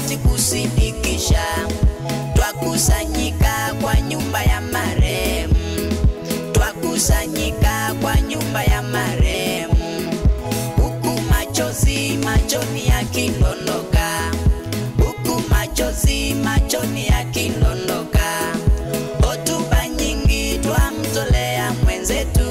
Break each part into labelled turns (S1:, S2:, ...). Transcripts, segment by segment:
S1: wakati kusindikisha, twakusanyika kwa nyumba ya marehemu, twakusanyika kwa nyumba ya marehemu, huku machozi machoni yakidondoka, huku machozi machoni yakidondoka, hotuba nyingi twamtolea mwenzetu.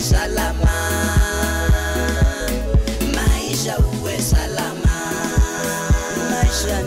S1: salama, maisha uwe salama, maisha